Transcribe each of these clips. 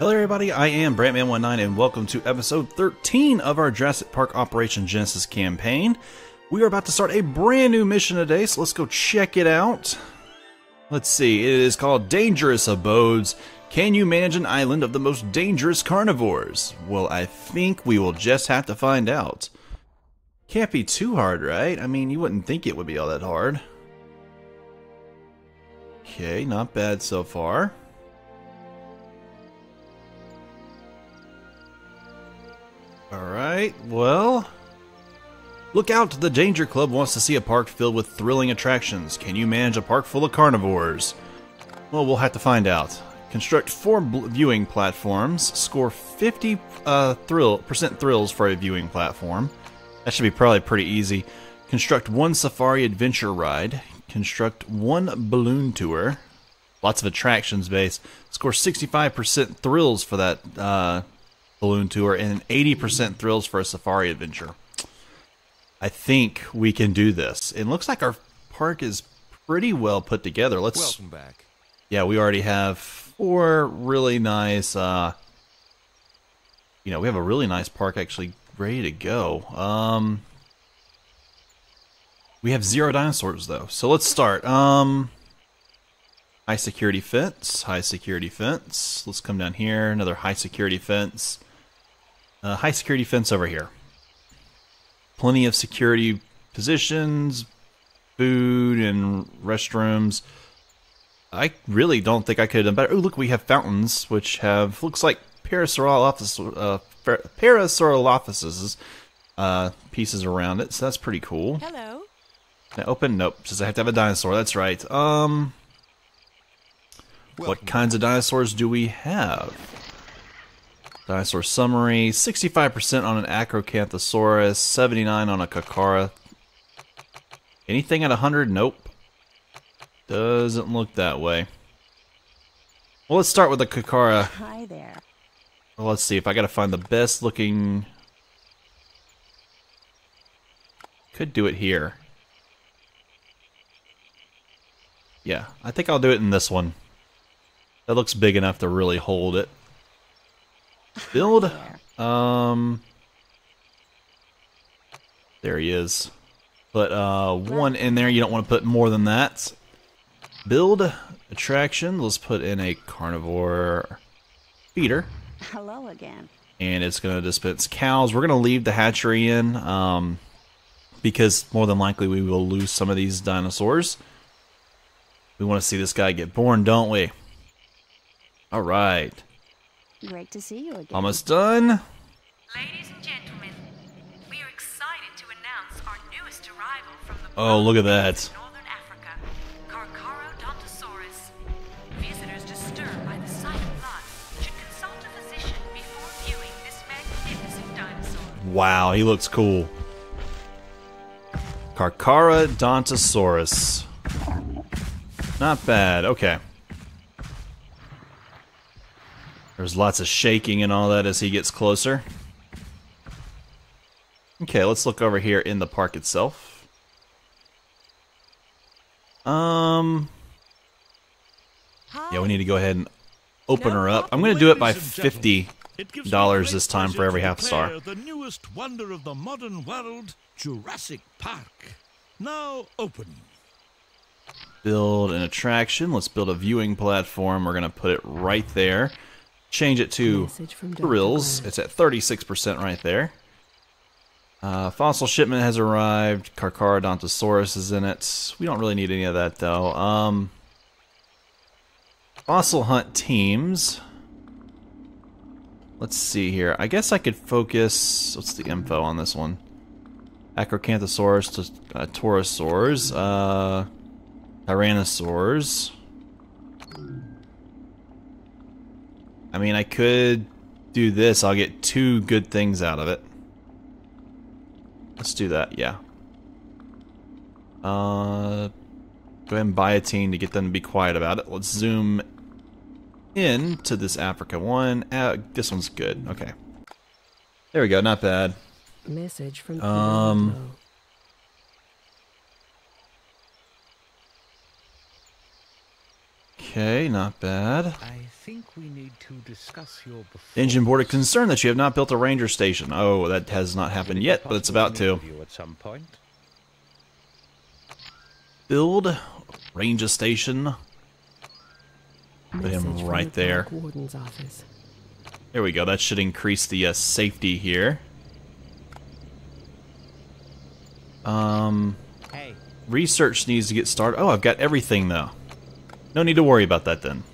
Hello, everybody. I am Brantman19, and welcome to episode 13 of our Jurassic Park Operation Genesis campaign. We are about to start a brand new mission today, so let's go check it out. Let's see, it is called Dangerous Abodes. Can you manage an island of the most dangerous carnivores? Well, I think we will just have to find out. Can't be too hard, right? I mean, you wouldn't think it would be all that hard. Okay, not bad so far. Alright, well... Look out! The Danger Club wants to see a park filled with thrilling attractions. Can you manage a park full of carnivores? Well, we'll have to find out. Construct four viewing platforms. Score 50 uh, thrill percent thrills for a viewing platform. That should be probably pretty easy. Construct one safari adventure ride. Construct one balloon tour. Lots of attractions base. Score 65% thrills for that uh, balloon tour and 80% thrills for a safari adventure. I think we can do this. It looks like our park is pretty well put together. Let's Welcome back. Yeah, we already have four really nice uh you know, we have a really nice park actually ready to go. Um we have zero dinosaurs though. So let's start. Um high security fence, high security fence. Let's come down here, another high security fence. Uh, high security fence over here. Plenty of security positions, food and restrooms. I really don't think I could have done better. Oh, look, we have fountains, which have looks like Parasaurolophus, uh, Parasaurolophuses uh, pieces around it. So that's pretty cool. Hello. Now open? Nope. Says I have to have a dinosaur. That's right. Um, what kinds of dinosaurs do we have? Dinosaur summary: 65% on an Acrocanthosaurus, 79 on a Kakara. Anything at 100? Nope. Doesn't look that way. Well, let's start with the Kakara. Hi there. Well, let's see if I gotta find the best looking. Could do it here. Yeah, I think I'll do it in this one. That looks big enough to really hold it. Build. Um. There he is. Put uh one in there. You don't want to put more than that. Build attraction. Let's put in a carnivore feeder Hello again. and it's going to dispense cows. We're going to leave the hatchery in um, because more than likely we will lose some of these dinosaurs. We want to see this guy get born, don't we? All right, Great to see you again. almost done. Ladies and gentlemen, we are excited to announce our newest arrival from the Oh, look at that. Northern Africa, Carcharodontosaurus. Visitors disturbed by the sight of blood should consult a physician before viewing this magnificent dinosaur. Wow, he looks cool. Carcharodontosaurus. Not bad. Okay. There's lots of shaking and all that as he gets closer. Okay, let's look over here in the park itself. Um, yeah, we need to go ahead and open her up. I'm going to do it by Ladies and gentlemen, fifty it gives me dollars this time for every half star. The newest wonder of the modern world, Jurassic Park. Now open. build an attraction. Let's build a viewing platform. We're going to put it right there. Change it to Message from Dr. thrills. Glenn. It's at 36% right there. Uh, fossil shipment has arrived. Carcharodontosaurus is in it. We don't really need any of that though. Um, fossil hunt teams. Let's see here. I guess I could focus. What's the info on this one? Acrocanthosaurus to uh, Torosaurs. Uh, Tyrannosaurs. I mean, I could do this. I'll get two good things out of it. Let's do that, yeah. Uh, go ahead and buy a team to get them to be quiet about it. Let's zoom in to this Africa one. Uh, this one's good. Okay. There we go. Not bad. Message from Um, Okay, not bad. I think we need to discuss your The InGen board is concerned that you have not built a ranger station. Oh, that has not happened yet, but it's about to. You at some point. Build ranger station. Put him right the there. Park Warden's office. There we go. That should increase the uh, safety here. Um, Hey, research needs to get started. Oh, I've got everything though. No need to worry about that then.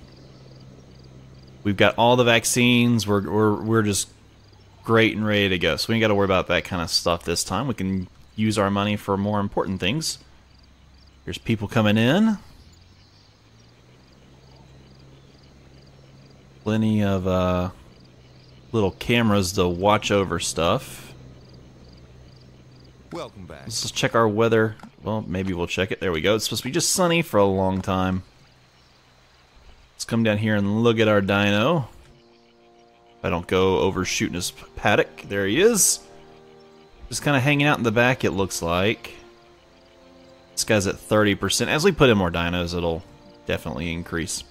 We've got all the vaccines. We're we're we're just great and ready to go. So we ain't got to worry about that kind of stuff this time. We can use our money for more important things. There's people coming in. Plenty of uh, little cameras to watch over stuff. Welcome back. Let's just check our weather. Well, maybe we'll check it. There we go. It's supposed to be just sunny for a long time. Come down here and look at our dino. If I don't go overshooting his paddock. There he is. Just kind of hanging out in the back, it looks like. This guy's at 30%. As we put in more dinos, it'll definitely increase.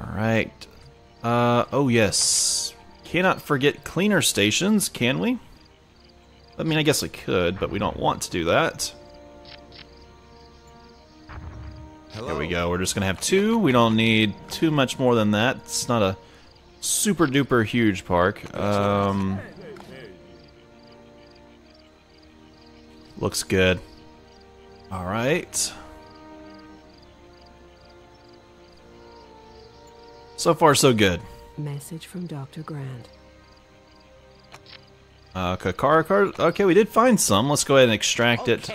Alright. Uh, oh yes. Cannot forget cleaner stations, can we? I mean, I guess we could, but we don't want to do that. Hello. There we go. We're just going to have two. We don't need too much more than that. It's not a super duper huge park. Um, looks good. All right. So far, so good. Message from Dr. Grant. Uh, Kakara card. Okay, we did find some. Let's go ahead and extract it.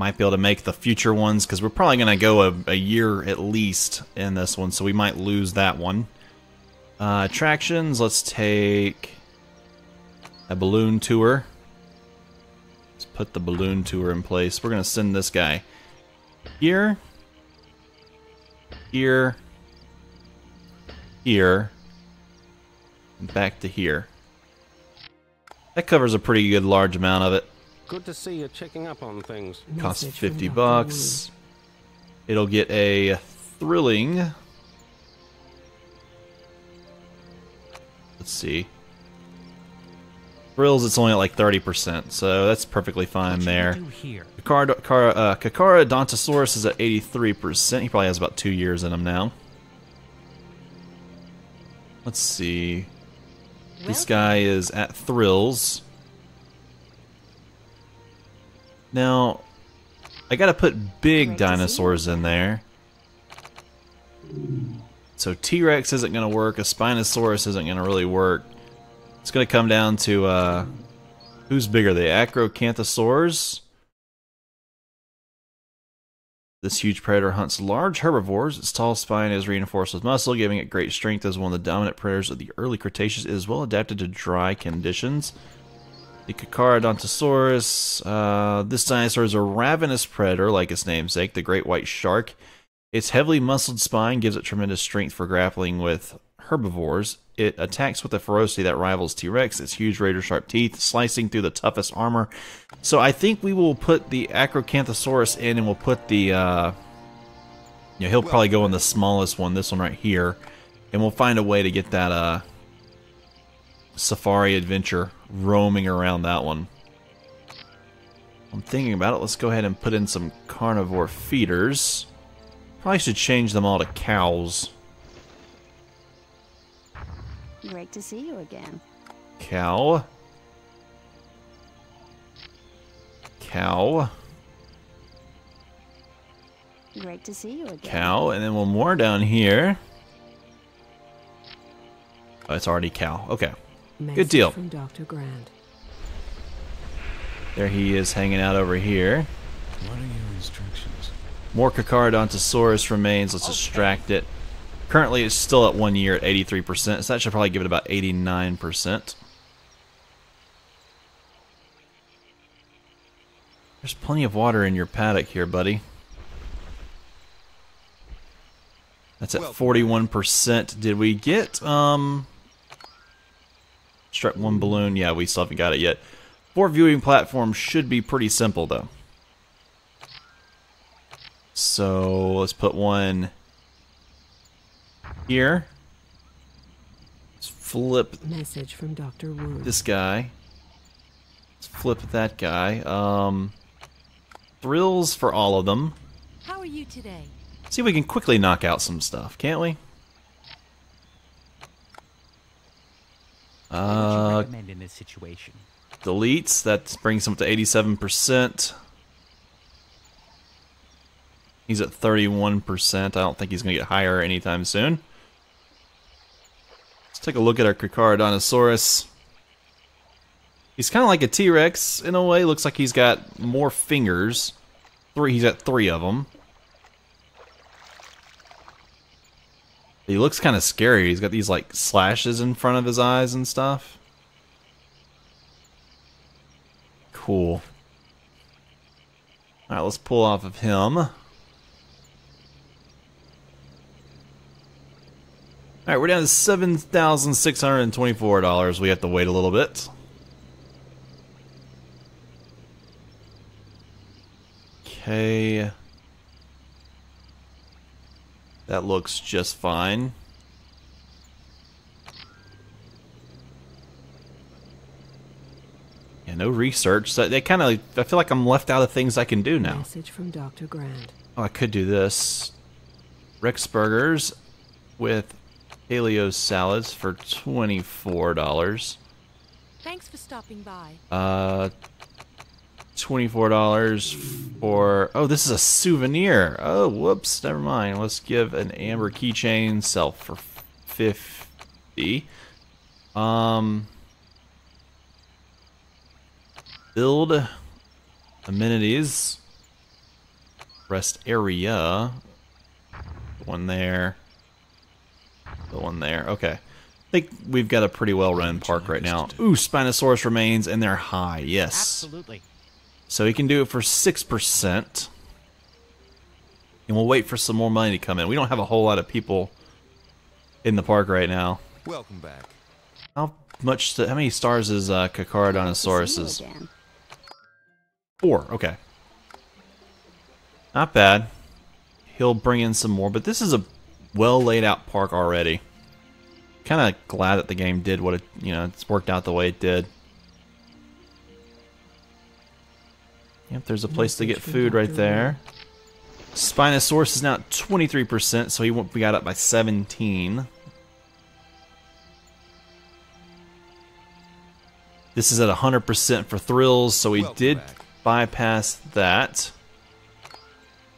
Might be able to make the future ones because we're probably going to go a, a year at least in this one, so we might lose that one. Uh, attractions. Let's take a balloon tour. Let's put the balloon tour in place. We're going to send this guy here, here, here, and back to here. That covers a pretty good large amount of it. Good to see you checking up on things. Costs 50 bucks. It'll get a thrilling. Let's see. Thrills, it's only at like 30%, so that's perfectly fine What should we there. do here? Kakara, Kakara, uh, Kakara Odontosaurus is at 83%. He probably has about two years in him now. Let's see. This guy is at Thrills. Now, I gotta put big Great to see you. dinosaurs in there. So T-Rex isn't gonna work, a Spinosaurus isn't gonna really work. It's gonna come down to, uh, who's bigger, the Acrocanthosaurs? This huge predator hunts large herbivores. Its tall spine is reinforced with muscle, giving it great strength as one of the dominant predators of the early Cretaceous. It is well adapted to dry conditions. The Carcharodontosaurus. Uh, this dinosaur is a ravenous predator, like its namesake, the great white shark. Its heavily muscled spine gives it tremendous strength for grappling with herbivores. It attacks with a ferocity that rivals T Rex, its huge razor sharp teeth slicing through the toughest armor. So I think we will put the Acrocanthosaurus in and we'll put the. Uh, yeah, he'll probably go in the smallest one, this one right here. And we'll find a way to get that uh, safari adventure roaming around that one. I'm thinking about it. Let's go ahead and put in some carnivore feeders. Probably should change them all to cows. Great to see you again. Cow. Cow. Great to see you again. Cow. And then one more down here. Oh, it's already cow. Okay. Message deal. from Dr. Grant. There he is hanging out over here. What are your instructions? More Carcharodontosaurus remains. Let's extract it. Currently, it's still at one year at 83%, so that should probably give it about 89%. There's plenty of water in your paddock here, buddy. That's at 41%. Did we get, um... Strike one balloon? Yeah, we still haven't got it yet. Four viewing platforms should be pretty simple, though. So let's put one here. Let's flip Message from Dr. Wu. this guy. Let's flip that guy. Um, thrills for all of them. How are you today? See if we can quickly knock out some stuff, can't we? what would you Uh, recommend in this situation? deletes. That brings him to 87%. He's at 31%. I don't think he's going to get higher anytime soon. Let's take a look at our Cricardinosaurus. He's kind of like a T-Rex in a way. Looks like he's got more fingers. Three. He's got three of them. He looks kind of scary. He's got these like slashes in front of his eyes and stuff. Cool. Alright, let's pull off of him. Alright, we're down to $7,624. We have to wait a little bit. Okay. That looks just fine. Yeah, no research. So they kind of, I feel like I'm left out of things I can do now. Message from Dr. Grant. Oh, I could do this. Rex Burgers with paleo salads for twenty-four dollars. Thanks for stopping by. Uh, twenty-four dollars for. Oh, this is a souvenir. Oh, whoops. Never mind. Let's give an amber keychain sell for fifty. Um, build amenities. Rest area. One there. The one there. Okay. I think we've got a pretty well run park right now. Ooh, Spinosaurus remains, and they're high. Yes. Absolutely. So he can do it for 6%. And we'll wait for some more money to come in. We don't have a whole lot of people in the park right now. Welcome back. How much, how many stars is uh, Carcharodontosaurus? See you is? again. Four, okay. Not bad. He'll bring in some more, but this is a well laid out park already. Kind of glad that the game did what it, you know, it's worked out the way it did. Yep, there's a place to get food right there. Spinosaurus is now at 23%, so he won't be got up by 17. This is at 100% for thrills, so we did back. bypass that.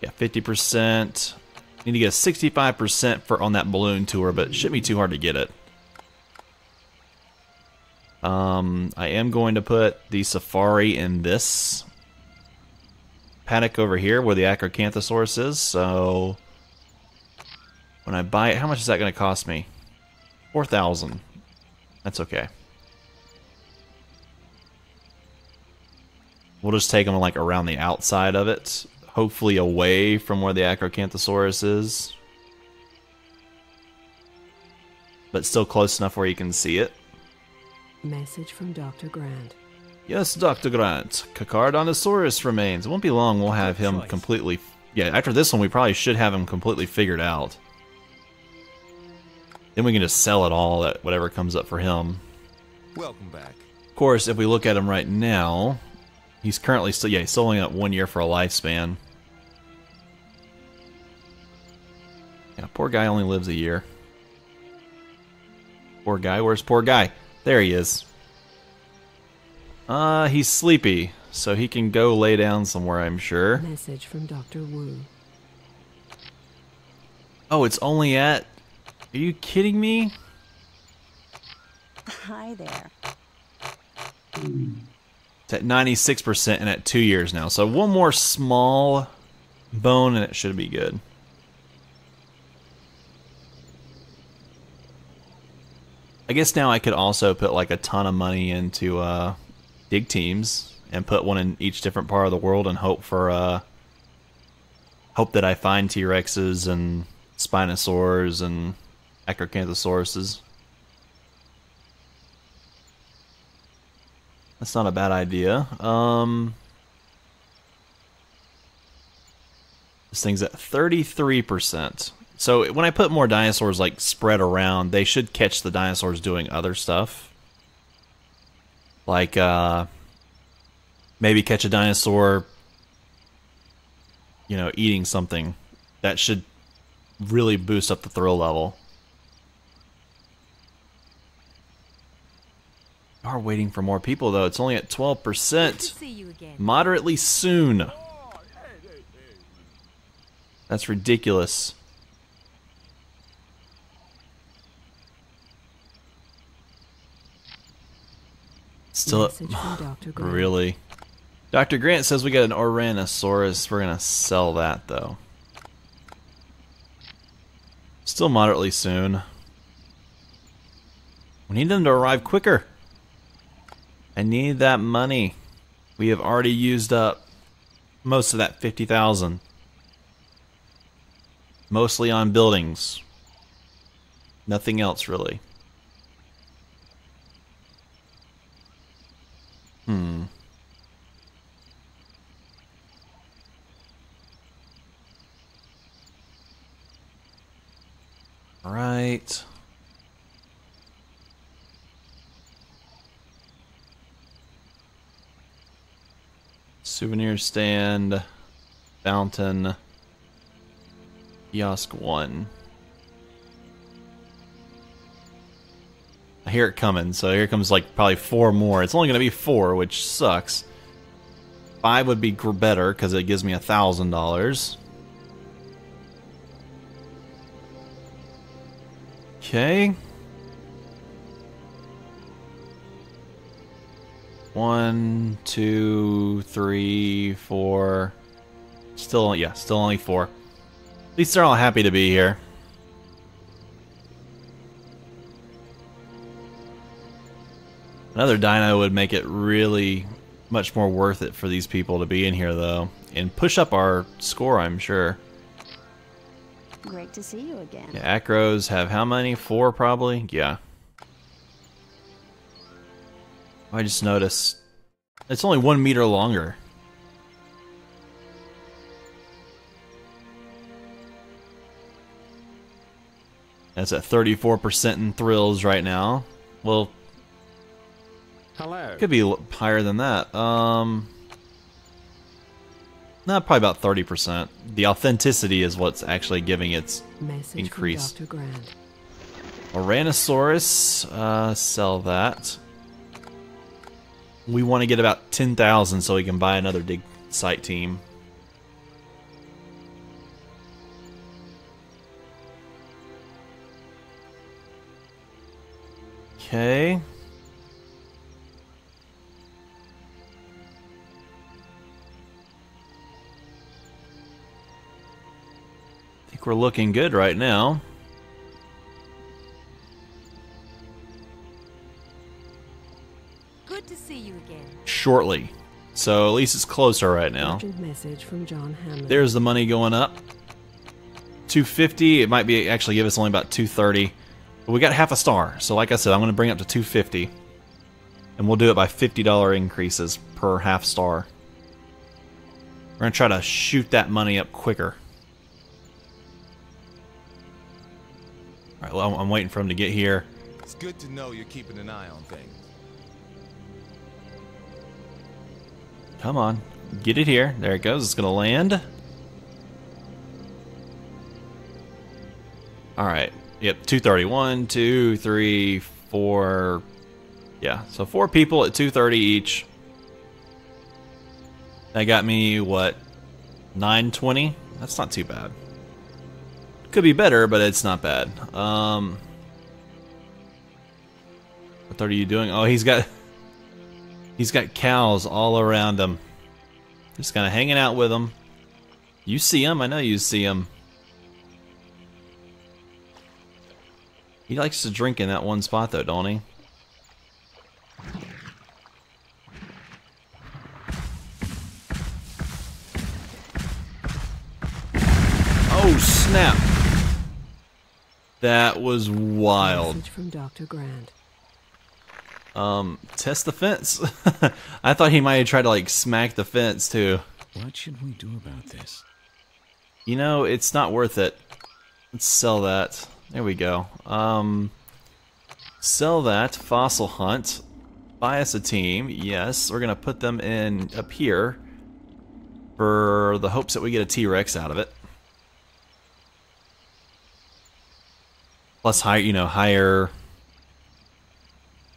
Yeah, 50%. Need to get a 65% for on that balloon tour, but it shouldn't be too hard to get it. Um, I am going to put the safari in this paddock over here where the Acrocanthosaurus is, so when I buy it, how much is that going to cost me? 4000 That's okay. We'll just take them like around the outside of it, hopefully away from where the Acrocanthosaurus is. But still close enough where you can see it. Message from Dr. Grant. Yes, Dr. Grant. Carcharodontosaurus remains. It won't be long, we'll have him choice. completely... Yeah, after this one, we probably should have him completely figured out. Then we can just sell it all at whatever comes up for him. Welcome back. Of course, if we look at him right now, he's currently still... Yeah, he's still only got one year for a lifespan. Yeah, poor guy only lives a year. Poor guy. Where's poor guy? There he is. Uh, he's sleepy, so he can go lay down somewhere, I'm sure. Message from Dr. Wu. Oh, it's only at... Are you kidding me? Hi there. It's at 96% and at two years now. So one more small bone and it should be good. I guess now I could also put like a ton of money into uh, dig teams and put one in each different part of the world and hope for uh, hope that I find T Rexes and Spinosaurs and Acrocanthosauruses. That's not a bad idea. Um, This thing's at 33%. So when I put more dinosaurs like spread around, they should catch the dinosaurs doing other stuff. Like uh maybe catch a dinosaur you know, eating something. That should really boost up the thrill level. We are waiting for more people though. It's only at 12%. see you again. Moderately soon. That's ridiculous. Still, Dr. Really. Dr. Grant says we got an Ouranosaurus. We're gonna sell that though. Still moderately soon. We need them to arrive quicker. I need that money. We have already used up most of that 50,000. Mostly on buildings. Nothing else really. Hmm. Souvenir stand, fountain, kiosk one. Hear it coming, so here comes like probably four more. It's only going to be four, which sucks. Five would be better because it gives me a thousand dollars. Okay. One, two, three, four. Still, yeah, still only four. At least they're all happy to be here. Another dino would make it really much more worth it for these people to be in here, though, and push up our score, I'm sure. Great to see you again. Yeah, acros have how many? Four, probably? Yeah. I just noticed it's only one meter longer. That's at 34% in thrills right now. Well, Hello. could be l- higher than that. Um, no, probably about 30%. The authenticity is what's actually giving its Message Increase. from Dr. Grant. Ouranosaurus, uh, sell that. We want to get about 10,000 so we can buy another dig site team. Okay. Think we're looking good right now. Good to see you again. shortly. So at least it's closer right now. Message from John Hammond. There's the money going up. 250. It might be actually give us only about 230. But we got half a star. So like I said, I'm going to bring it up to 250. And we'll do it by $50 increases per half star. We're going to try to shoot that money up quicker. I'm waiting for him to get here. It's good to know you're keeping an eye on things. Come on. Get it here. There it goes. It's going to land. All right. Yep, 231, 2, 3, 4. Yeah, so four people at 230 each. That got me, what, 920? That's not too bad. Could be better, but it's not bad. Um, what are you doing? Oh, he's got... He's got cows all around him. Just kind of hanging out with them. You see him? I know you see him. He likes to drink in that one spot, though, don't he? Oh, snap! That was wild. Message from Dr. Grant. Um, test the fence. I thought he might have tried to like smack the fence too. What should we do about this? You know, it's not worth it. Let's sell that. There we go. Um, sell that. Fossil hunt. Buy us a team. Yes, we're gonna put them in up here for the hopes that we get a T-Rex out of it. Plus, high, you know, higher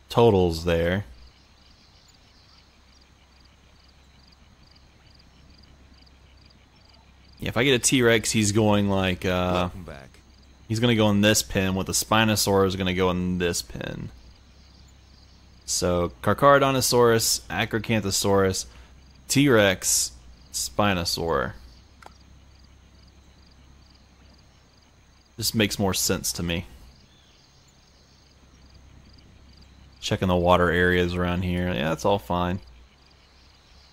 totals there. Yeah, if I get a T-Rex, he's going like, uh, he's gonna go in this pin, with the Spinosaurus is gonna go in this pin. So, Carcharodontosaurus, Acrocanthosaurus, T-Rex, Spinosaur. This makes more sense to me. Checking the water areas around here. Yeah, that's all fine.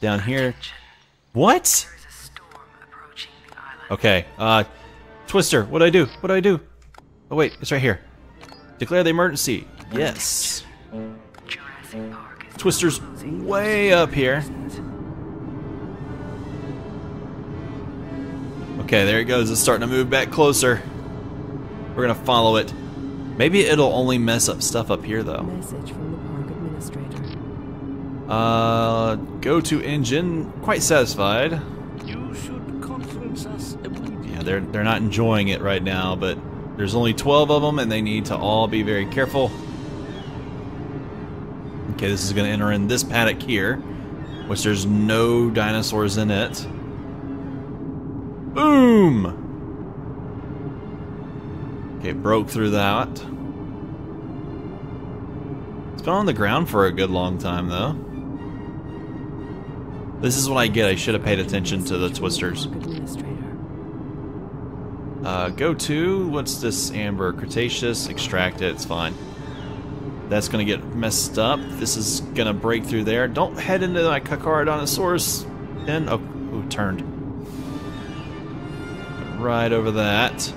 Down here. What? There's a storm approaching the island. Okay, uh, Twister, what'd I do? What'd I do? Oh wait, it's right here. Declare the emergency. Yes. Twister's way up here. Okay, there it goes. It's starting to move back closer. We're gonna follow it. Maybe it'll only mess up stuff up here though. Message from the park administrator. Uh, go to engine. Quite satisfied. You should conference us immediately. Yeah, they're they're not enjoying it right now, but there's only 12 of them, and they need to all be very careful. Okay, this is going to enter in this paddock here, which there's no dinosaurs in it. Boom! Okay, broke through that. It's been on the ground for a good long time, though. This is what I get. I should have paid attention to the twisters. Uh, go to, what's this amber? Cretaceous, extract it, it's fine. That's gonna get messed up. This is gonna break through there. Don't head into my Carcharodontosaurus. Then, oh, ooh, turned. Right over that.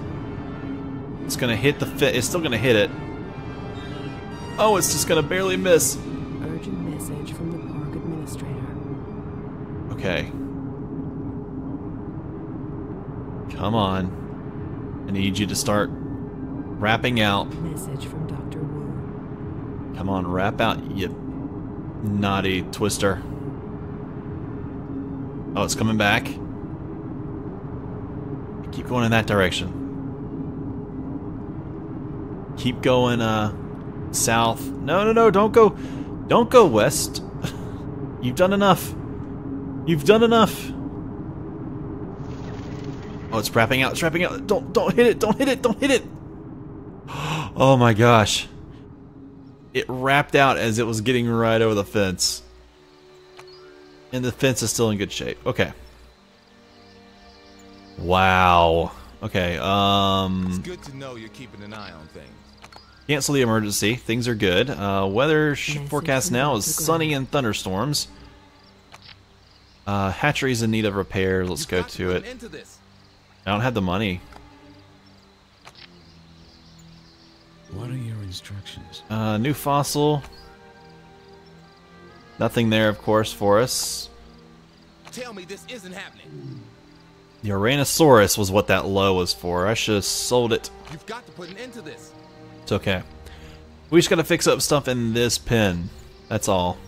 It's gonna hit the fit, it's still gonna hit it. Oh, it's just gonna barely miss. Urgent message from the park administrator. Okay. Come on. I need you to start wrapping out. Message from Dr. Wu. Come on, wrap out, you naughty twister. Oh, it's coming back. Keep going in that direction. Keep going, uh, south. No, no, no, don't go. Don't go west. You've done enough. You've done enough. Oh, it's wrapping out. It's wrapping out. Don't, don't hit it. Don't hit it. Don't hit it. Oh my gosh it wrapped out as it was getting right over the fence. And the fence is still in good shape. Okay. Wow. Okay, It's um good to know you're keeping an eye on things. Cancel the emergency. Things are good. Uh weather sh- forecast now is sunny and thunderstorms. Uh hatchery's in need of repairs. Let's go to it. an end to this. I don't have the money. What are your instructions? Uh new fossil. Nothing there of course for us. Tell me this isn't happening. The Ouranosaurus was what that low was for. I should have sold it. You've got to put an end to this. It's okay. We just gotta fix up stuff in this pin. That's all.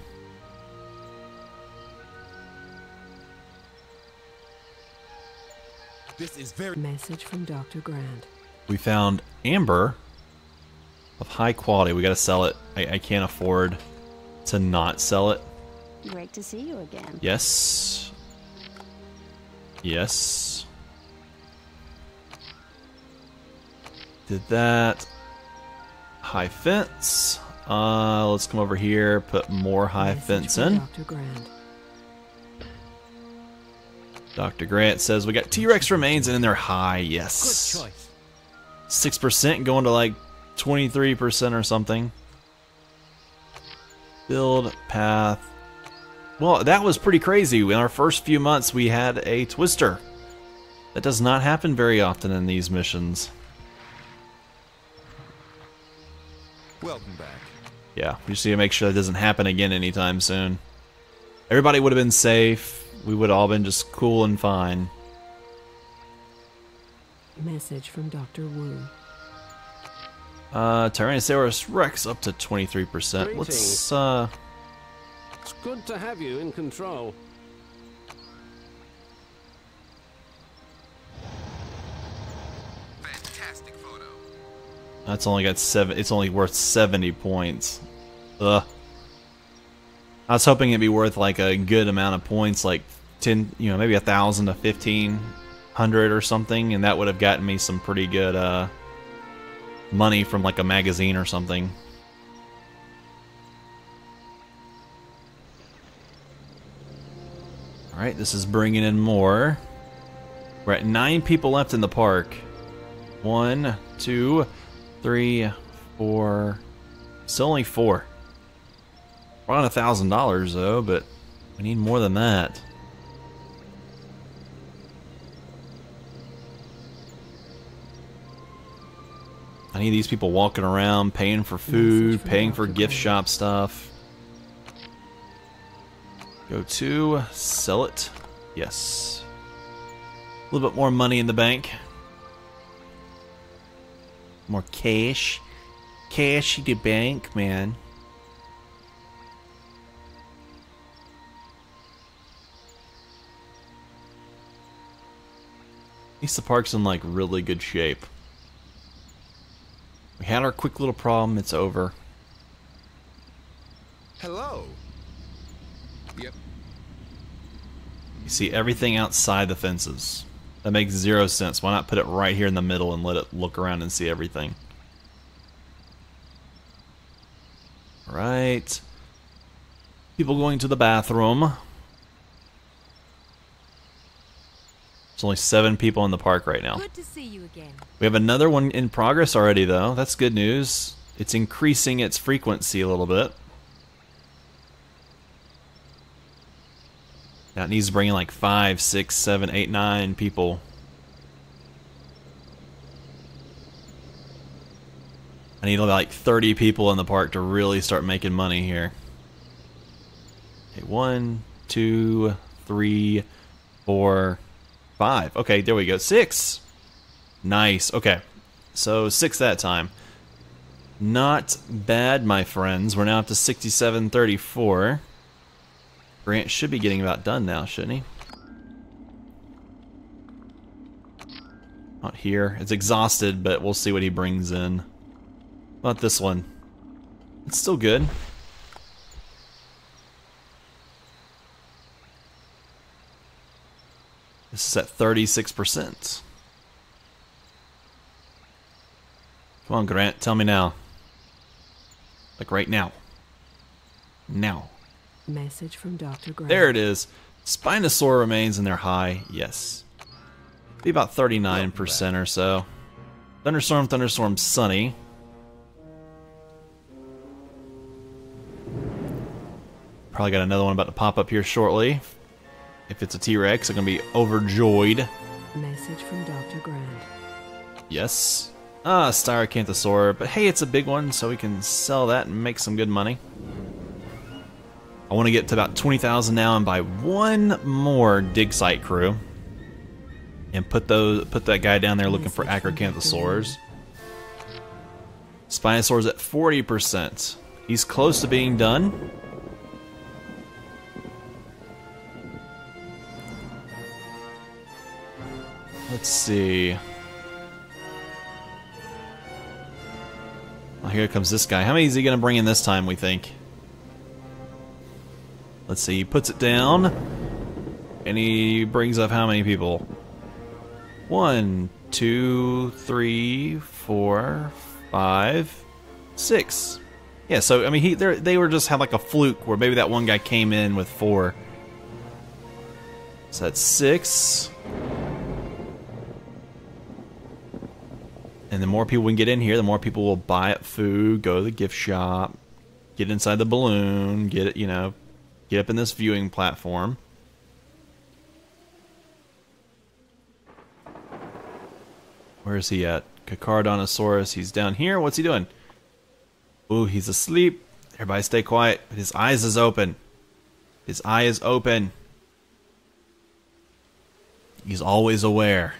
This is very. Message from Dr. Grant. We found amber of high quality. We gotta sell it. I, I can't afford to not sell it. Great to see you again. Yes. Yes. Did that. High fence. Uh, let's come over here, put more high Message fence in. Dr. Grant. Dr. Grant says we got T-Rex remains and they're high. Good Yes. choice. Six percent going to like twenty-three percent or something. Build path. Well, that was pretty crazy. In our first few months, we had a twister. That does not happen very often in these missions. Welcome back. Yeah, we just need to make sure that doesn't happen again anytime soon. Everybody would have been safe. We would have all been just cool and fine. Message from Dr. Wu. Uh, Tyrannosaurus Rex up to 23%. Let's, uh, It's good to have you in control. That's only got seven, it's only worth 70 points. Ugh. I was hoping it'd be worth like a good amount of points, like 10, you know, maybe a thousand to 1500 or something, and that would have gotten me some pretty good, uh, money from like a magazine or something. Alright, this is bringing in more. We're at nine people left in the park. One, two, three, four. It's only four. We're on a thousand dollars though, but we need more than that. I need these people walking around, paying for food, paying for gift shop stuff. Go to sell it. Yes. A little bit more money in the bank. More cash. Cash in the bank, man. At least the park's in like really good shape. We had our quick little problem, it's over. Hello. Yep. You see everything outside the fences. That makes zero sense. Why not put it right here in the middle and let it look around and see everything? Right. People going to the bathroom. There's only seven people in the park right now. Good to see you again. We have another one in progress already, though. That's good news. It's increasing its frequency a little bit. Now it needs to bring in like five, six, seven, eight, nine people. I need like 30 people in the park to really start making money here. Okay, one, two, three, four, five. Okay, there we go. Six. Nice. Okay. So six that time. Not bad, my friends. We're now up to 6734. Grant should be getting about done now, shouldn't he? Not here. It's exhausted, but we'll see what he brings in. Not this one? It's still good. This is at 36%. Come on, Grant, tell me now. Like right now. Now. Message from Dr. There it is. Spinosaur remains in their high. Yes. Be about 39% or so. Thunderstorm, thunderstorm, sunny. Probably got another one about to pop up here shortly. If it's a T-Rex, I'm going to be overjoyed. Message from Dr. Grant. Yes. Ah, Styracanthosaur. But hey, it's a big one, so we can sell that and make some good money. I want to get to about 20,000 now and buy one more dig site crew. And put those put that guy down there looking for Acrocanthosaurs. Spinosaur's at 40%. He's close to being done. Let's see. Oh, here comes this guy. How many is he going to bring in this time, we think? Let's see. He puts it down. And he brings up how many people? One, two, three, four, five, six. Yeah, so, I mean, he they're- were just had like a fluke where maybe that one guy came in with four. So that's six. And the more people we can get in here, the more people will buy up food, go to the gift shop, get inside the balloon, get it, you know, get up in this viewing platform. Where is he at? Carcharodontosaurus, he's down here. What's he doing? Ooh, he's asleep. Everybody stay quiet. But his eyes is open. His eye is open. He's always aware.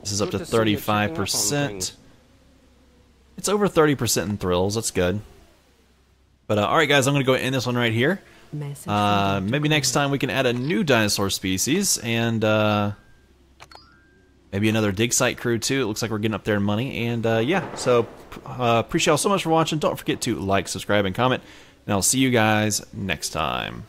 This is up Good to to see you checking up on 35%. It's over 30% in thrills. That's good. But uh, alright, guys, I'm going to go end this one right here. Uh, maybe next time we can add a new dinosaur species and uh, maybe another dig site crew too. It looks like we're getting up there in money. And uh, yeah, so uh, appreciate y'all so much for watching. Don't forget to like, subscribe, and comment. And I'll see you guys next time.